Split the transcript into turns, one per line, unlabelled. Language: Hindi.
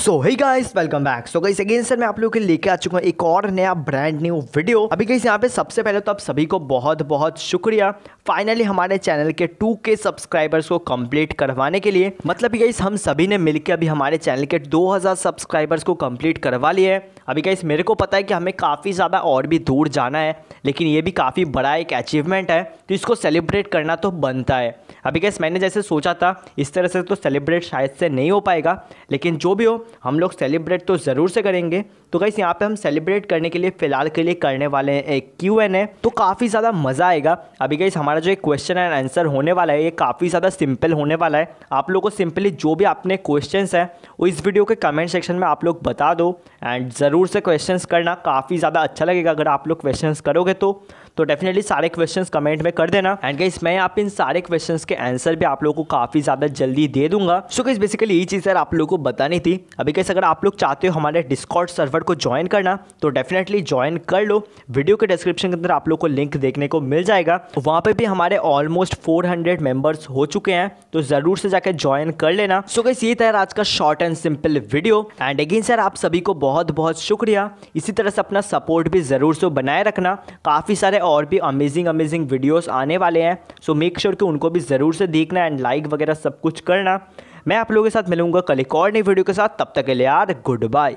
So hi guys welcome back so guys again sir मैं आप लोगों के लेके आ चुका हूँ एक और नया ब्रांड न्यू वीडियो अभी गाइस यहाँ पे सबसे पहले तो आप सभी को बहुत बहुत शुक्रिया. फाइनली हमारे चैनल के 2k सब्सक्राइबर्स को कंप्लीट करवाने के लिए. मतलब गाइस हम सभी ने मिलकर अभी हमारे चैनल के 2000 सब्सक्राइबर्स को कंप्लीट करवा लिए है. अभी गाइस मेरे को पता है कि हमें काफ़ी ज़्यादा और भी दूर जाना है, लेकिन ये भी काफ़ी बड़ा एक अचीवमेंट है. तो इसको सेलिब्रेट करना तो बनता है. अभी गैस मैंने जैसे सोचा था, इस तरह से तो सेलिब्रेट शायद से नहीं हो पाएगा, लेकिन जो भी हो, हम लोग सेलिब्रेट तो ज़रूर से करेंगे। तो गैस यहाँ पे हम सेलिब्रेट करने के लिए फ़िलहाल के लिए करने वाले हैं एक क्यू एन है तो काफ़ी ज़्यादा मज़ा आएगा। अभी गैस हमारा जो एक क्वेश्चन एंड आंसर होने वाला है, ये काफ़ी ज़्यादा सिंपल होने वाला है। आप लोग को सिंपली जो भी आपने क्वेश्चन हैं, वो इस वीडियो के कमेंट सेक्शन में आप लोग बता दो। एंड ज़रूर से क्वेश्चन करना, काफ़ी ज़्यादा अच्छा लगेगा अगर आप लोग क्वेश्चन करोगे तो। तो डेफिनेटली सारे क्वेश्चंस कमेंट में कर देना। एंड गाइस मैं आप इन सारे क्वेश्चंस के आंसर भी आप लोगों को काफ़ी ज़्यादा जल्दी दे दूँगा। सो गाइस बेसिकली ये चीज़ सर आप लोगों को बतानी थी। अभी कैसे अगर आप लोग चाहते हो हमारे डिस्कॉर्ड सर्वर को ज्वाइन करना तो डेफिनेटली ज्वाइन कर लो। वीडियो के डिस्क्रिप्शन के अंदर आप लोग को लिंक देखने को मिल जाएगा। वहाँ पर भी हमारे ऑलमोस्ट फोर हंड्रेड मेंबर्स हो चुके हैं तो ज़रूर से जाकर ज्वाइन कर लेना। सो गाइस ये था आज का short and simple video and again sir आप सभी को बहुत बहुत शुक्रिया। इसी तरह से अपना सपोर्ट भी ज़रूर से बनाए रखना। काफ़ी सारे और भी अमेजिंग अमेजिंग वीडियोस आने वाले हैं। सो मेक श्योर कि उनको भी ज़रूर से देखना एंड लाइक वगैरह सब कुछ करना। मैं आप लोगों के साथ मिलूँगा कल एक और नई वीडियो के साथ। तब तक के लिए यार गुड बाय